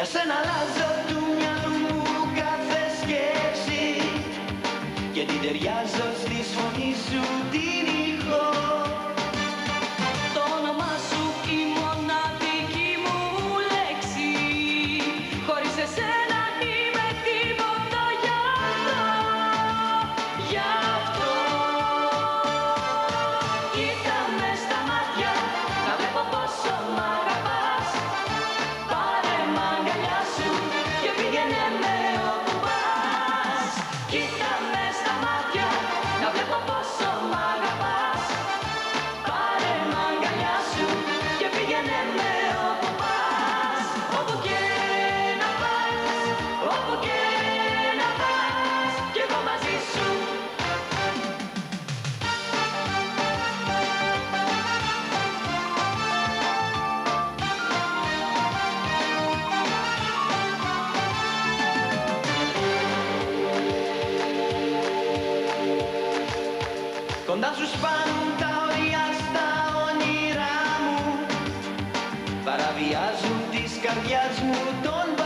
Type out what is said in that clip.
Για σένα αλλάζω του μυαλού κάθε σκέψη. Και την ταιριάζω στη φωνή σου. κοντά σου σπάνουν τα ωριά στα όνειρά μου. Παραβιάζουν τις καρδιάς μου τον